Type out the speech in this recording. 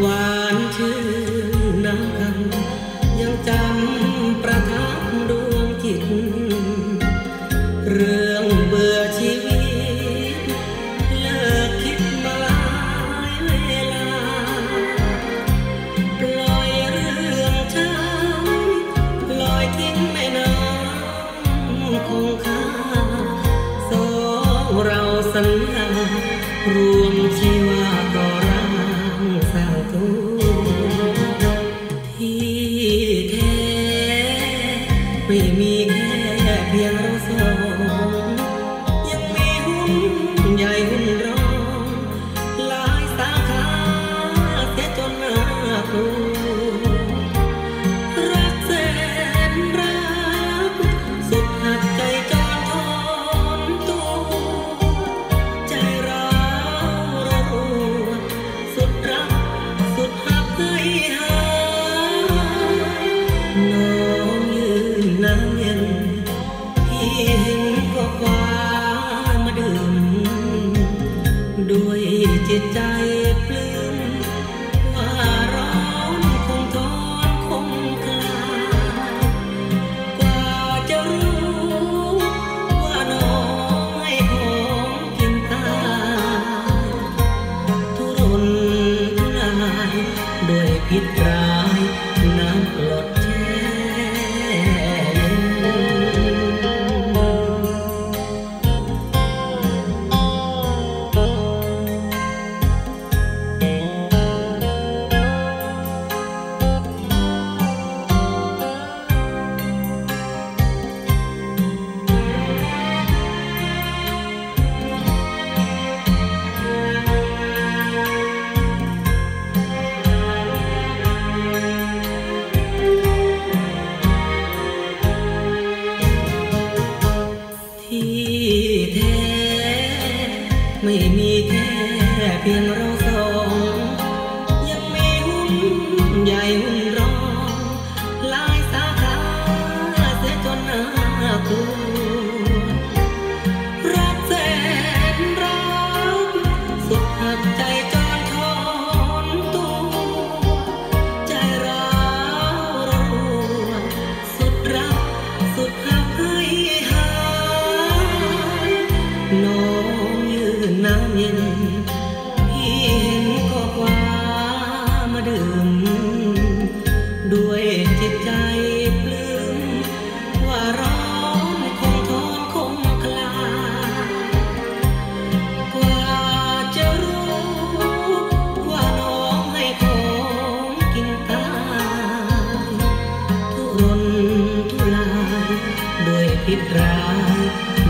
หวานชื่นน้ำยังจำประทับดวงจิต เรื่องเบื่อชีวิต เลิกคิดมาหลายเวลา ปล่อยเรื่องช้ำลอยทิ้งไม่น้ำคงคาสองเราสัญญารวมชีวา 也在。 พียงเราสองยังมีหุ้นใหญ่หุ้นรองลายสาขาเสียจนหน้าตูดรักแสนรักสุดหักใจจอนทนตัว ใจร้าวรัวสุดรักสุดหัก Bye.